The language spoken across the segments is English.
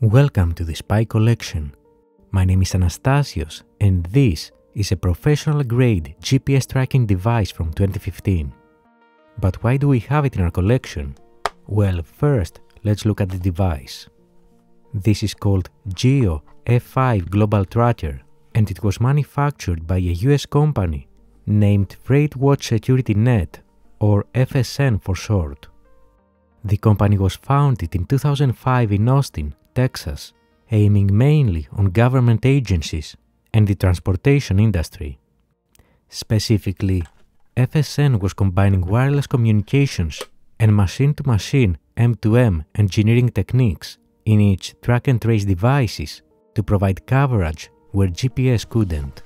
Welcome to the Spy Collection. My name is Anastasios and this is a professional grade GPS tracking device from 2015. But why do we have it in our collection? Well, first, let's look at the device. This is called Geo F5 Global Tracker and it was manufactured by a US company named FreightWatch Security Net or FSN for short. The company was founded in 2005 in Austin, Texas, aiming mainly on government agencies and the transportation industry. Specifically, FSN was combining wireless communications and machine to machine M2M engineering techniques in its track and trace devices to provide coverage where GPS couldn't.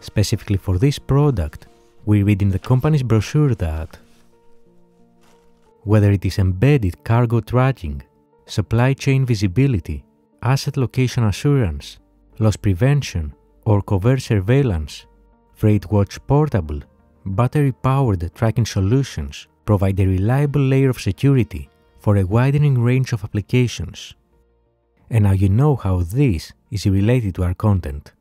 Specifically for this product, we read in the company's brochure that whether it is embedded cargo tracking, supply chain visibility, asset location assurance, loss prevention, or covert surveillance, FreightWatch Portable, battery-powered tracking solutions provide a reliable layer of security for a widening range of applications. And now you know how this is related to our content.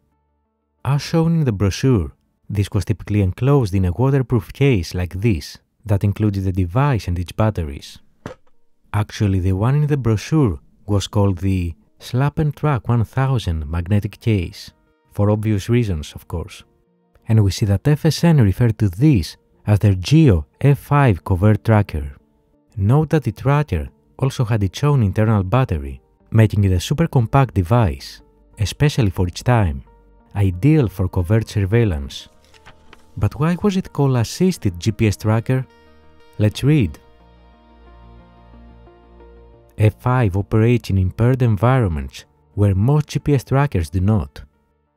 As shown in the brochure, this was typically enclosed in a waterproof case like this that included the device and its batteries. Actually, the one in the brochure was called the Slap and Track 1000 magnetic case, for obvious reasons, of course. And we see that FSN referred to this as their Geo F5 covert tracker. Note that the tracker also had its own internal battery, making it a super compact device, especially for its time, ideal for covert surveillance. But why was it called Assisted GPS Tracker? Let's read. F5 operates in impaired environments where most GPS trackers do not.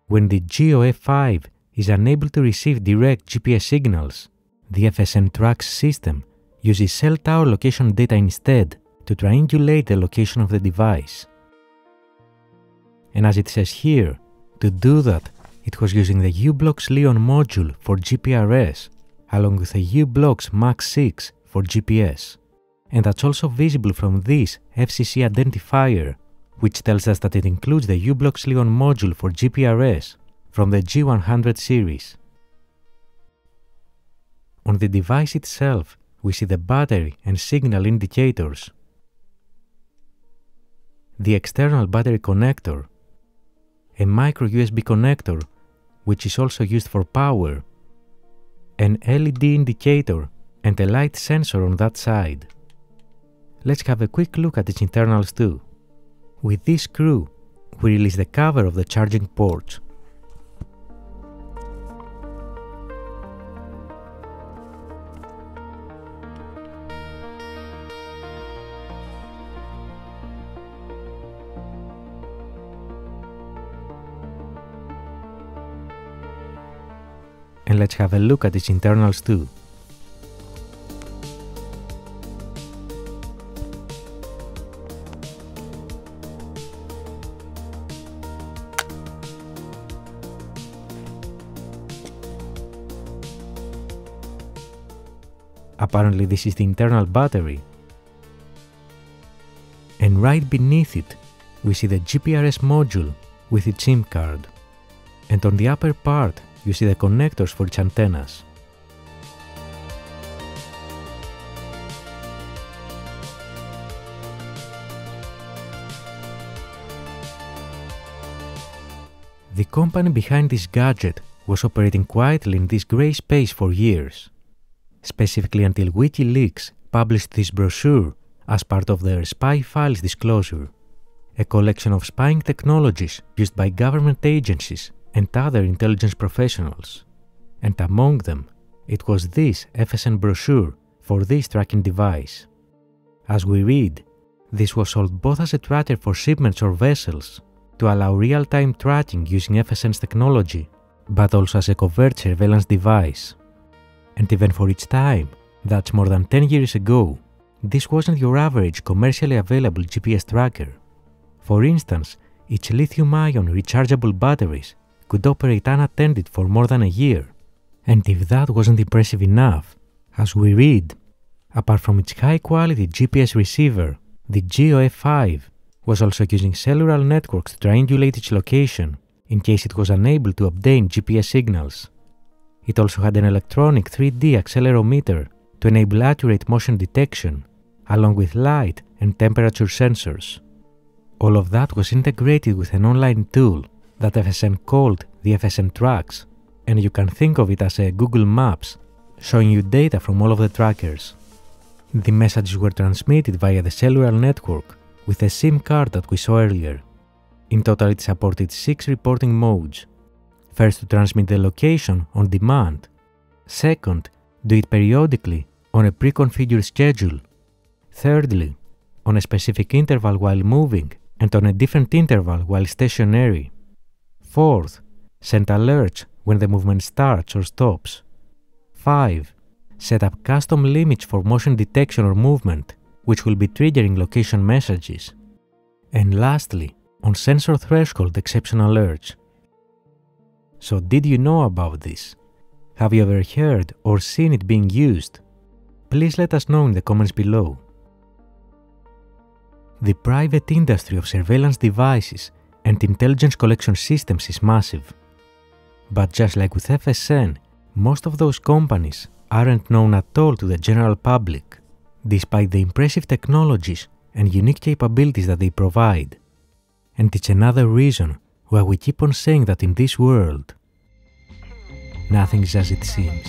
When the Geo F5 is unable to receive direct GPS signals, the FSN Tracks system uses cell tower location data instead to triangulate the location of the device. And as it says here, to do that, it was using the u-blox Leon module for GPRS along with the u-blox Max 6 for GPS and that's also visible from this FCC identifier, which tells us that it includes the u-blox Leon module for GPRS from the G100 series. On the device itself, we see the battery and signal indicators, the external battery connector, a micro USB connector, which is also used for power, an LED indicator, and a light sensor on that side let's have a quick look at its internals too. With this screw, we release the cover of the charging ports. And let's have a look at its internals too. Apparently this is the internal battery. And right beneath it, we see the GPRS module with its SIM card. And on the upper part, you see the connectors for its antennas. The company behind this gadget was operating quietly in this grey space for years specifically until WikiLeaks published this brochure as part of their spy files disclosure, a collection of spying technologies used by government agencies and other intelligence professionals. And among them, it was this FSN brochure for this tracking device. As we read, this was sold both as a tracker for shipments or vessels to allow real-time tracking using FSN's technology, but also as a covert surveillance device and even for its time, that's more than 10 years ago, this wasn't your average commercially available GPS tracker. For instance, its lithium-ion rechargeable batteries could operate unattended for more than a year. And if that wasn't impressive enough, as we read, apart from its high-quality GPS receiver, the Geo F5 was also using cellular networks to triangulate its location in case it was unable to obtain GPS signals. It also had an electronic 3D accelerometer to enable accurate motion detection, along with light and temperature sensors. All of that was integrated with an online tool that FSN called the FSN Tracks, and you can think of it as a Google Maps showing you data from all of the trackers. The messages were transmitted via the cellular network with the SIM card that we saw earlier. In total, it supported six reporting modes. First, to transmit the location on demand. Second, do it periodically on a pre-configured schedule. Thirdly, on a specific interval while moving and on a different interval while stationary. Fourth, send alerts when the movement starts or stops. 5. Set up custom limits for motion detection or movement, which will be triggering location messages. And lastly, on sensor threshold exception alerts. So did you know about this? Have you ever heard or seen it being used? Please let us know in the comments below. The private industry of surveillance devices and intelligence collection systems is massive. But just like with FSN, most of those companies aren't known at all to the general public, despite the impressive technologies and unique capabilities that they provide. And it's another reason why we keep on saying that in this world, nothing is as it seems.